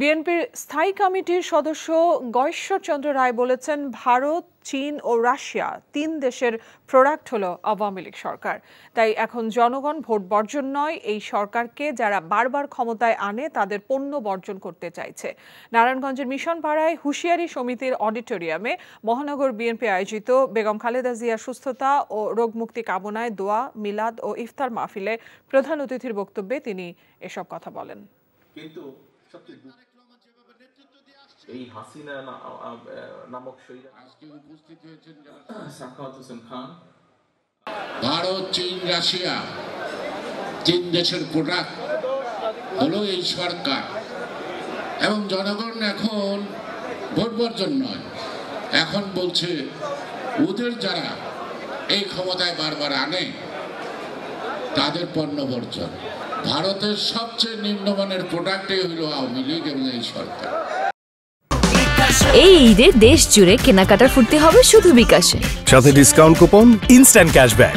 বিএনপির স্থায়ী কমিটির সদস্য গয়েশ্বরচন্দ্র রায় বলেছেন, ভারত, চীন ও রাশিয়া তিন দেশের প্রোডাক্ট হলো আওয়ামী লীগ সরকার। তাই এখন জনগণ ভোট বর্জন নয়, এই সরকারকে যারা বারবার ক্ষমতায় আনে তাদের পণ্য বর্জন করতে চাইছে। নারায়ণগঞ্জের মিশন পাড়ায় হুঁশিয়ারি সমিতির অডিটোরিয়ামে মহানগর বিএনপি আয়োজিত বেগম খালেদা জিয়ার সুস্থতা ও রোগমুক্তি কামনায় দোয়া, মিলাদ ও ইফতার মাহফিলে প্রধান অতিথির বক্তব্যে তিনি এসব কথা বলেন। কিন্তু সবচেয়ে এই হাসিনা নামক শহীদ আজকে উপস্থিত হয়েছেন সাখাওয়াত হোসেন খান। ভারত চীন রাশিয়া তিন দেশের প্রোডাক্ট হলো এই সরকার। এবং জনগণ এখন ভোট বর্জন নয়। এখন বলছে ওদের যারা এই ক্ষমতায় বারবার আনে তাদের পণ্য বর্জন। ভারতের সবচেয়ে নিম্নমানের প্রোডাক্টই হলো আওয়ামী লীগ এবং এই সরকার। এই ঈদে দেশ জুড়ে কেনাকাটার ফুর্তি হবে শুধু বিকাশে। সাথে ডিসকাউন্ট কুপন ইনস্ট্যান্ট ক্যাশব্যাক